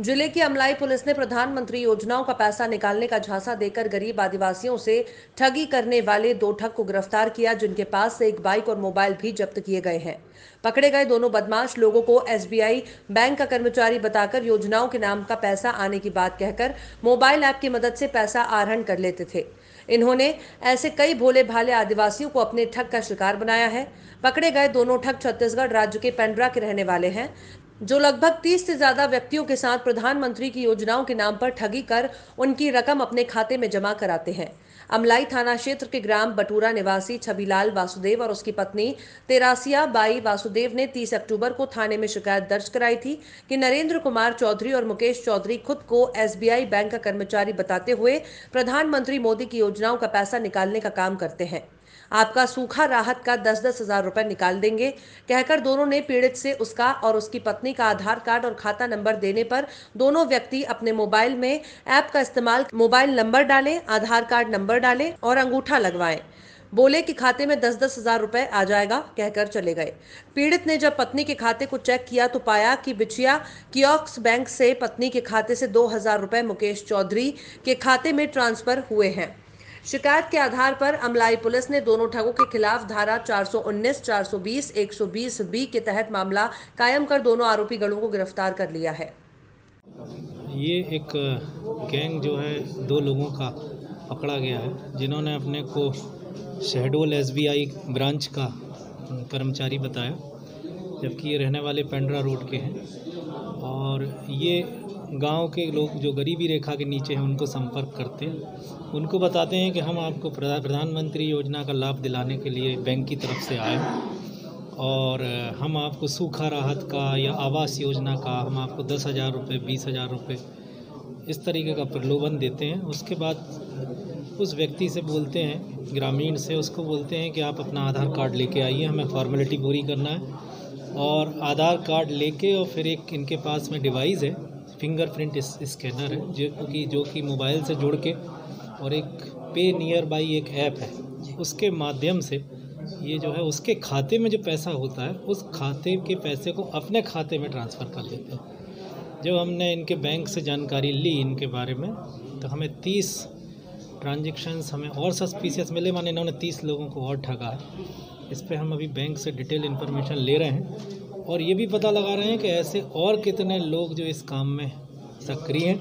ज़िले की अमलाई पुलिस ने प्रधानमंत्री योजनाओं का पैसा निकालने का झांसा देकर गरीब आदिवासियों से ठगी करने वाले दो ठग को गिरफ़्तार किया, जिनके पास से एक बाइक और मोबाइल भी जब्त किए गए हैं। पकड़े गए दोनों बदमाश लोगों को एसबीआई बैंक का कर्मचारी बताकर योजनाओं के नाम का पैसा आने की बात कहकर मोबाइल ऐप की मदद से पैसा आहरण कर लेते थे। इन्होंने ऐसे कई भोले भाले आदिवासियों को अपने ठग का शिकार बनाया है। पकड़े गए दोनों ठग छत्तीसगढ़ राज्य के पेंड्रा के रहने वाले हैं। जो लगभग 30 से ज़्यादा व्यक्तियों के साथ प्रधानमंत्री की योजनाओं के नाम पर ठगी कर उनकी रकम अपने खाते में जमा कराते हैं। अमलाई थाना क्षेत्र के ग्राम बटूरा निवासी छबीलाल वासुदेव और उसकी पत्नी तेरासिया बाई वासुदेव ने 30 अक्टूबर को थाने में शिकायत दर्ज कराई थी कि नरेंद्र कुमार चौधरी और मुकेश चौधरी खुद को एसबीआई बैंक का कर्मचारी बताते हुए प्रधानमंत्री मोदी की योजनाओं का पैसा निकालने का काम करते हैं। आपका सूखा राहत का दस दस हज़ार रुपए निकाल देंगे, कहकर दोनों ने पीड़ित से उसका और उसकी पत्नी का आधार कार्ड और खाता नंबर देने पर दोनों व्यक्ति अपने मोबाइल में ऐप का इस्तेमाल मोबाइल नंबर डालें, आधार कार्ड नंबर डालें और अंगूठा लगवाएँ। बोले कि खाते में दस दस हज़ार रुपए आ जाएगा कहकर चले गए। पीड़ित ने जब पत्नी के खाते को चेक किया तो पाया कि बिछिया कियोक्स बैंक से पत्नी के खाते से दो हज़ार रुपए मुकेश चौधरी के खाते में ट्रांसफ़र हुए हैं। शिकायत के आधार पर अमलाई पुलिस ने दोनों ठगों के खिलाफ धारा 419, 420, 120 बी के तहत मामला कायम कर दोनों आरोपी गणों को गिरफ़्तार कर लिया है। ये एक गैंग जो है दो लोगों का पकड़ा गया है, जिन्होंने अपने को शहडोल एसबीआई ब्रांच का कर्मचारी बताया, जबकि ये रहने वाले पेंड्रा रोड के हैं। और ये गाँव के लोग जो गरीबी रेखा के नीचे हैं, उनको संपर्क करते हैं। उनको बताते हैं कि हम आपको प्रधानमंत्री योजना का लाभ दिलाने के लिए बैंक की तरफ़ से आए और हम आपको सूखा राहत का या आवास योजना का, हम आपको दस हज़ार रुपये, बीस हज़ार रुपये इस तरीके का प्रलोभन देते हैं। उसके बाद उस व्यक्ति से बोलते हैं, ग्रामीण से उसको बोलते हैं कि आप अपना आधार कार्ड लेके आइए, हमें फॉर्मेलिटी पूरी करना है। और आधार कार्ड लेके और फिर एक इनके पास में डिवाइस है फिंगरप्रिंट स्कैनर है, जो कि जो कि मोबाइल से जुड़ के और एक पे नियर बाई एक ऐप है। उसके माध्यम से ये जो है, उसके खाते में जो पैसा होता है, उस खाते के पैसे को अपने खाते में ट्रांसफ़र कर देते हैं। जब हमने इनके बैंक से जानकारी ली इनके बारे में तो हमें तीस ट्रांजेक्शन्स हमें और सस्पिशियस मिले। माने इन्होंने तीस लोगों को और ठगा है। इस पर हम अभी बैंक से डिटेल इन्फॉर्मेशन ले रहे हैं। और ये भी पता लगा रहे हैं कि ऐसे और कितने लोग जो इस काम में सक्रिय हैं।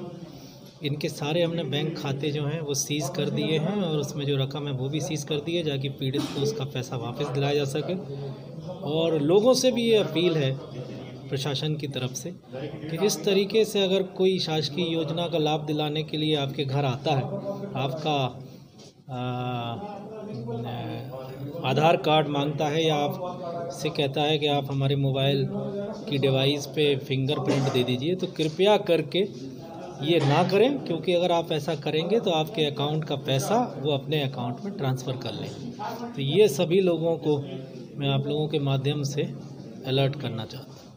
इनके सारे हमने बैंक खाते जो हैं, वो सीज़ कर दिए हैं और उसमें जो रकम है, वो भी सीज़ कर दी है, जाकि पीड़ित को उसका पैसा वापस दिलाया जा सके। और लोगों से भी ये अपील है प्रशासन की तरफ़ से कि इस तरीके से अगर कोई शासकीय योजना का लाभ दिलाने के लिए आपके घर आता है, आपका आधार कार्ड माँगता है या आप से कहता है कि आप हमारे मोबाइल की डिवाइस पे फिंगरप्रिंट दे दीजिए तो कृपया करके ये ना करें, क्योंकि अगर आप ऐसा करेंगे तो आपके अकाउंट का पैसा वो अपने अकाउंट में ट्रांसफ़र कर लें तो ये सभी लोगों को मैं आप लोगों के माध्यम से अलर्ट करना चाहता हूँ।